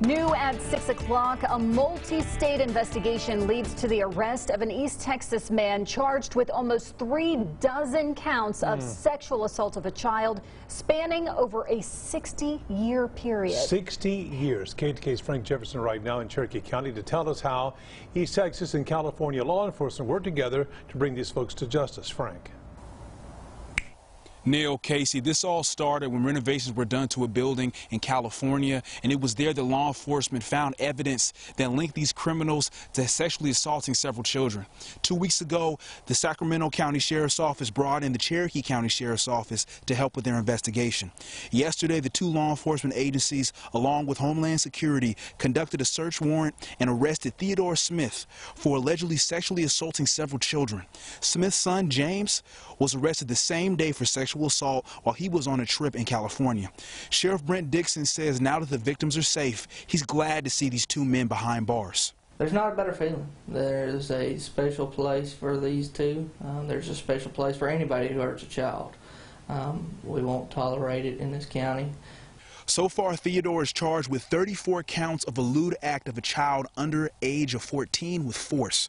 New at 6 o'clock, a multi-state investigation leads to the arrest of an East Texas man charged with almost three dozen counts of hmm. sexual assault of a child spanning over a 60-year period. 60 years. KETK's Frank Jefferson right now in Cherokee County to tell us how East Texas and California law enforcement work together to bring these folks to justice. Frank. Neil Casey, this all started when renovations were done to a building in California, and it was there that law enforcement found evidence that linked these criminals to sexually assaulting several children. Two weeks ago, the Sacramento County Sheriff's Office brought in the Cherokee County Sheriff's Office to help with their investigation. Yesterday, the two law enforcement agencies, along with Homeland Security, conducted a search warrant and arrested Theodore Smith for allegedly sexually assaulting several children. Smith's son, James, was arrested the same day for sexual assault while he was on a trip in California. Sheriff Brent Dixon says now that the victims are safe, he's glad to see these two men behind bars. There's not a better feeling. There's a special place for these two. Um, there's a special place for anybody who hurts a child. Um, we won't tolerate it in this county. So far, Theodore is charged with 34 counts of a lewd act of a child under age of 14 with force.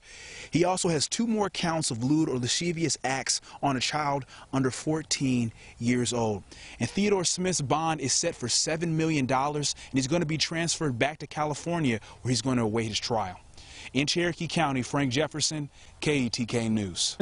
He also has two more counts of lewd or lascivious acts on a child under 14 years old. And Theodore Smith's bond is set for $7 million, and he's going to be transferred back to California where he's going to await his trial. In Cherokee County, Frank Jefferson, KETK News.